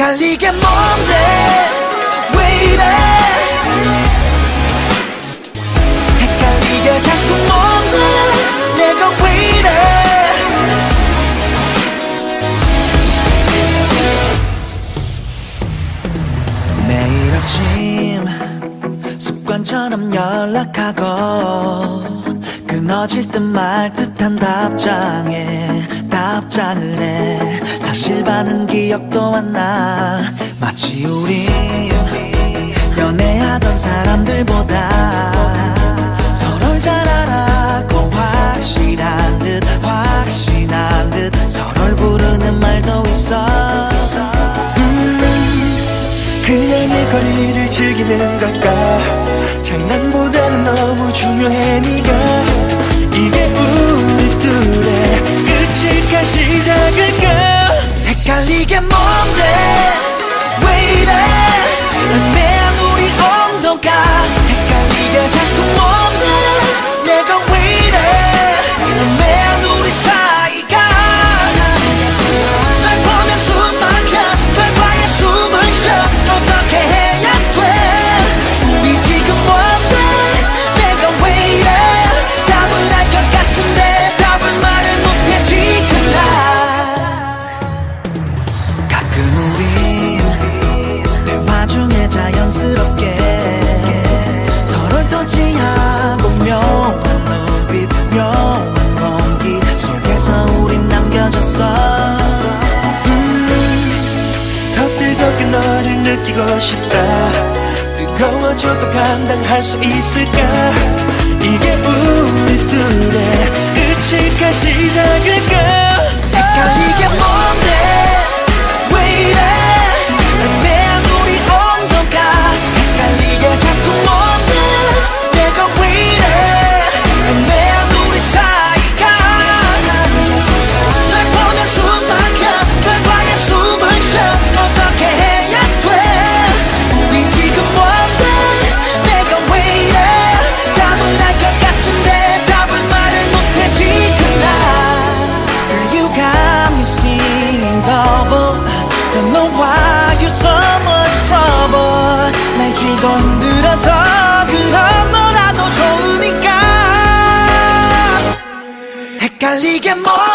헷갈리게 뭔데? 왜 이래? 헷갈리게 자꾸 뭔데? 내가 왜 이래? 매일 아침 습관처럼 연락하고 끊어질 듯 말 듯한 답장에 답장을 해 사실 반은 기억도 안 나. 마치 우린 연애하던 사람들보다 서로를 잘 알아고 확실한 듯 확신한 듯 서로를 부르는 말도 있어. 그냥의 거리를 즐기는 걸까? 장난보다는 너무 중요해 네가. 이게 싶다. 뜨거워져도 감당할 수 있을까? 이게 우리 둘의 끝일까 시작일까 get more